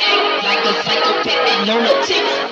act like a psychopath lunatic.